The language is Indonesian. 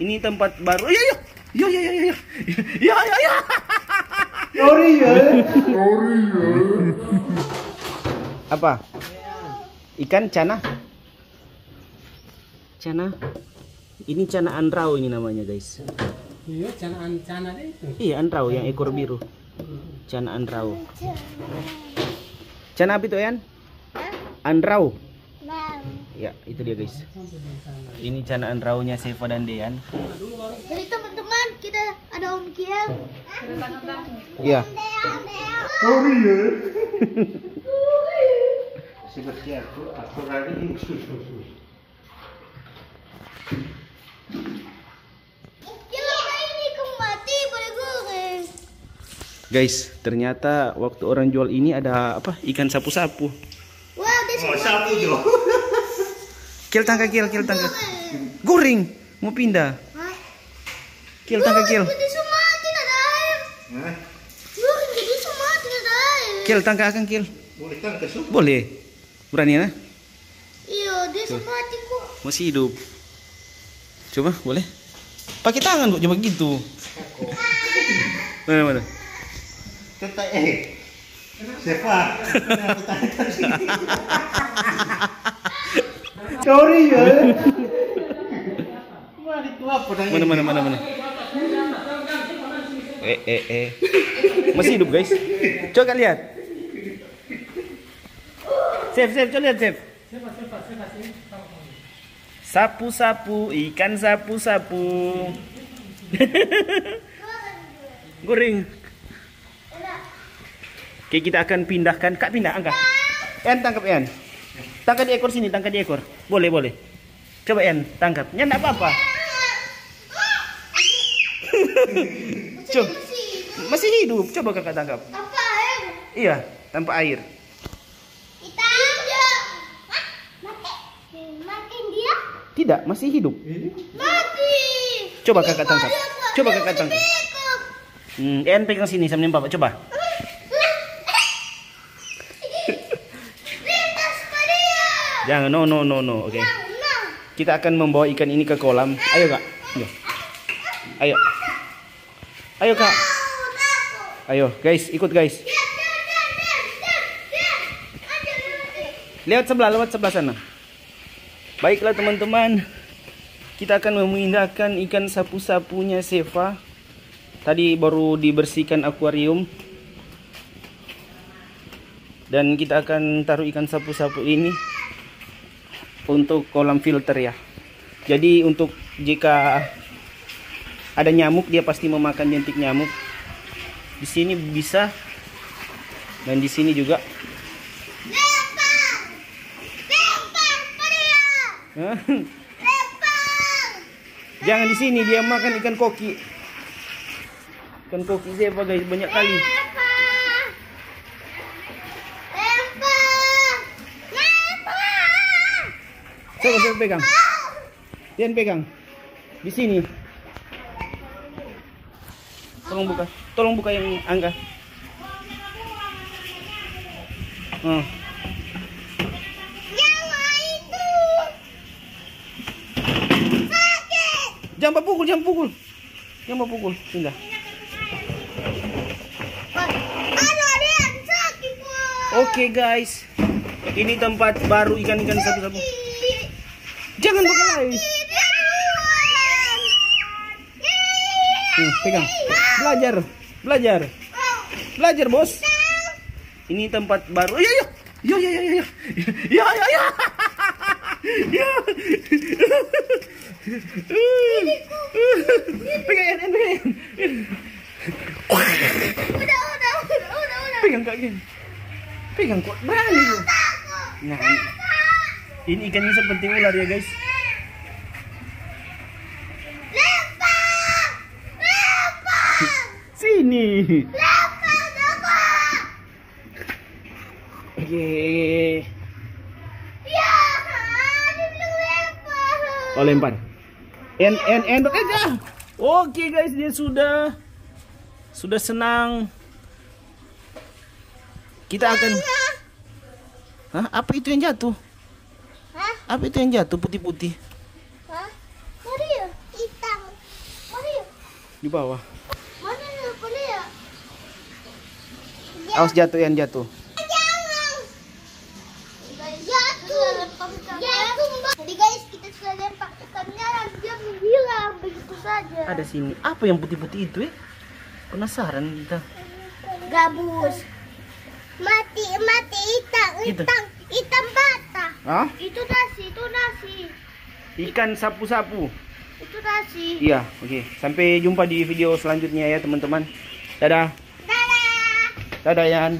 Ini tempat baru. Ayo, ayo. Yo, yo, yo, yo, yo. Ya, ya, ya. Sorry ya. Apa? Ikan cana? Cana? Ini cana anrau ini namanya, guys. Iya, cana deh itu. Iya, anrau yang ekor biru. Cana anrau. Cana apa itu, Yan? Anrau. Ya, itu dia, guys. Ini cana anraunya Seva dan Dean. Jadi teman-teman kita ada Om Kiel. Iya. Sorry ya. Seperti aku, aku lari goreng. Guys, ternyata waktu orang jual ini ada apa? Ikan sapu-sapu. Wah, dia Oh, semua sapu jo. Kiel tangka kiel, kiel tangka. Goreng, mau pindah. Hah? Kiel tangka air. Kiel tangka akan kiel. Boleh kan ke susu? Boleh. Berani ya? Iya, dia semua mati kok. Masih hidup. Coba, boleh? Pakai tangan kok, coba gitu. Mana mana? Tetap eh. Siapa? Sorry ya. Mana mana mana mana? Eh eh eh. Masih hidup guys. Coba lihat. Save save coba lihat save. Sapu-sapu, ikan sapu-sapu. Goreng. Oke, kita akan pindahkan. Kak pindah, angkat. En tangkap En. Tangkap di ekor sini, tangkap di ekor. Boleh, boleh. Coba En, tangkap. Ya enggak apa-apa. Coba. Masih hidup. Coba kakak tangkap. Apa air? Iya, tanpa air. Tidak, masih hidup. mati. Coba kakak tangkap. Coba kakak tangkap. Hmm, En pegang sini sambil papa. Coba. Lintas ke dia. Jangan, no, no, no, no. Oke. Nah. Kita akan membawa ikan ini ke kolam. Ayo kak. Ayo. Ayo. Ayo kak. Ayo guys, ikut guys. Lewat sebelah, lewat sebelah sana. Baiklah teman-teman. Kita akan memindahkan ikan sapu-sapunya Seva. Tadi baru dibersihkan akuarium. Dan kita akan taruh ikan sapu-sapu ini untuk kolam filter ya. Jadi untuk jika ada nyamuk dia pasti memakan jentik nyamuk. Di sini bisa dan di sini juga. Jangan di sini dia makan ikan koki. Ikan koki Zeva guys banyak kali. Lempar. Lempar. Lempar. Coba coba pegang. Dian pegang. Di sini. Tolong buka. Tolong buka yang angka. Oh. Jangan itu. Sakit. Jangan pukul, jangan pukul. Jangan pukul. Pindah. Bos. Oke guys. Ini tempat baru ikan-ikan sapu-sapu. Jangan buka lagi. Pegang. Belajar. Belajar. Belajar, Bos. Ini tempat baru. Ayo, ayo. Yo, yo, yo, yo, yo. Yo, yo, yo. Pegang, pegang. Yan. Udah, udah, udah, udah, udah. Pegang. Pegang kok. Berani ini ikannya seperti ular ya, guys. Lempar. Lempar. Sini. Lempar, dapat. Oke. Ya, lempar. Oh lempar. En en endok aja. Oke guys, dia sudah sudah senang. Kita akan Hah? Apa itu yang jatuh? Hah? Apa itu yang jatuh putih-putih? Hah? Ya? Hitam. Di bawah. Mana ya? Awas jatuh yang jatuh. Jangan. Jatuh. Jatuh. Mbak. Jadi guys, kita sudah lempar ikannya dan dia menghilang begitu saja. Ada sini. Apa yang putih-putih itu ya? Penasaran kita. Gabus. Mati, mati hitam, Gitu. hitam, hitam bata. Hah? Itu nasi, itu nasi. Ikan sapu-sapu. Itu nasi. Iya, oke. Sampai jumpa di video selanjutnya ya teman-teman. Dadah. Dadah. Dadah Yan.